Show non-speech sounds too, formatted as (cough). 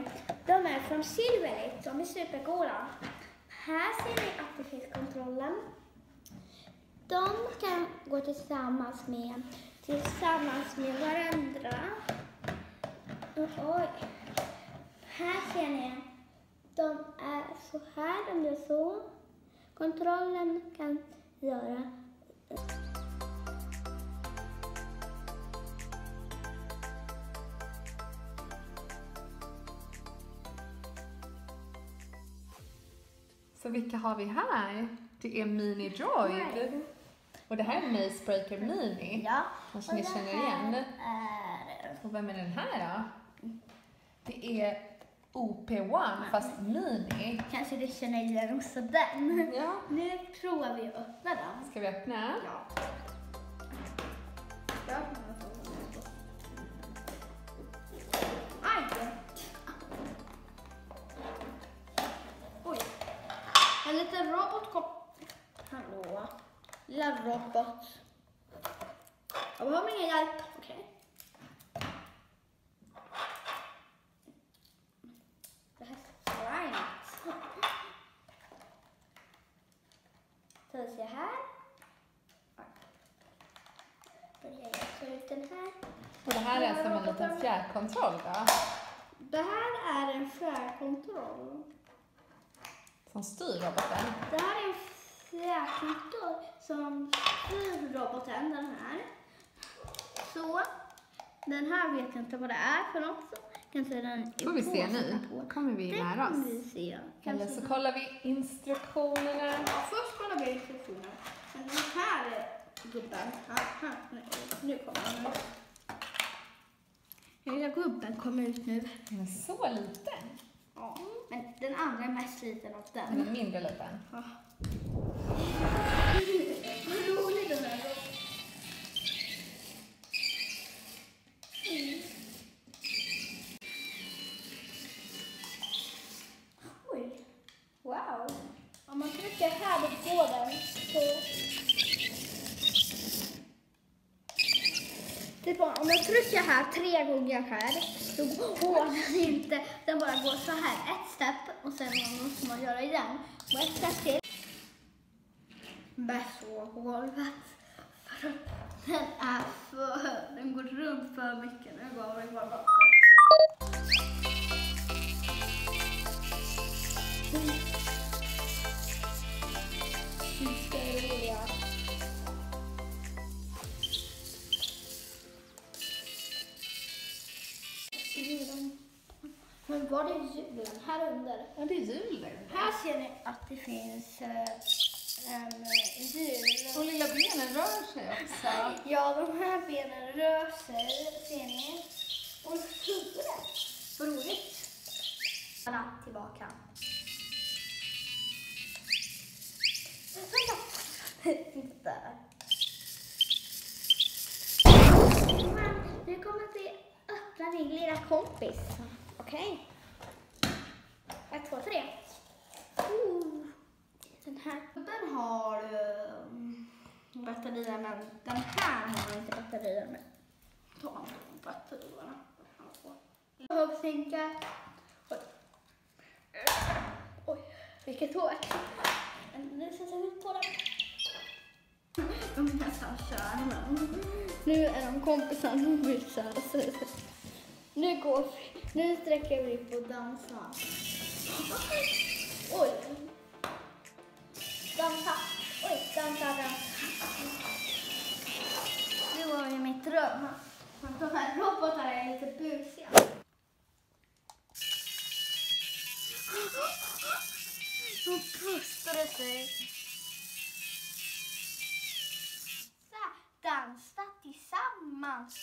Ehm, de är från Silverlit, de är supercoola. Här ser ni aktivitetskontrollen. kontrollen. De kan gå tillsammans med, tillsammans med varandra. Och, oj. Här ser ni, de är så här, de gör så. Kontrollen kan göra Så vilka har vi här? Det är Mini Droid. Och det här är Maze Breaker Mini. Ja. Kanske ni känner igen. Är, Och vem är den här då? Det är OP1 fast Mini. kanske du känner igen också den. Ja. Nu provar vi att öppna den. Ska vi öppna? Ja. Lilla robot. Jag behöver ingen hjälp. Okej. Det här är slimet. Så vi ser här. Börjar jag ta ut den här. Och det här är som en liten fjärrkontroll då? Det här är en fjärrkontroll. Som styr roboten. Det här är en fjärrkontroll som styr roboten, den här. Så. Den här vet jag inte vad det är för något. Så Kanske den är får vi se nu. kommer vi Det lära oss. vi se. Eller så kollar vi instruktionerna. Ja, först kollar vi instruktioner. Men den här är gubben. Här, här, nu, nu kommer han. Den lilla gubben kommer ut nu. Den är så liten. Mest liten av den. Den är mindre liten. Ja. Vad rolig den är. Mm. Oj. Wow. Om man trycker här då går den så... Typ om jag trycker här tre gånger här så går den inte. Den bara går så här ett steg och sen måste man göra igen. Och ett steg till. Bäst på golvet. Den är för... Den går runt för mycket. Nu går vi bara bort. Var är hjulen? Här under. Ja, det är julen. Här ser ni att det finns eh, en eh, hjul. Och lilla benen rör sig också. (laughs) Ja, de här benen rör sig, ser ni? Och huvudet. Vad roligt. Tillbaka. Vänta. (laughs) Nu kommer vi öppna din lilla kompis. Okej? Ett, två, tre. Oh. Den här gubben har um, batterier, men den här har inte batterier med. Ta batterierna. Högsinka. Oj. Oj, vilket hår. Nu sätter vi på den. De är nästan köra. Nu är de kompisar de vill köra. sig. Nu går vi. Nu sträcker vi på dansa. Oj. Dansa. Oj, dansa, dansa. Nu var ju mitt rum. Men de här robotarna är lite busiga. De pustade sig. Dansa tillsammans.